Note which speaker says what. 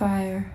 Speaker 1: fire.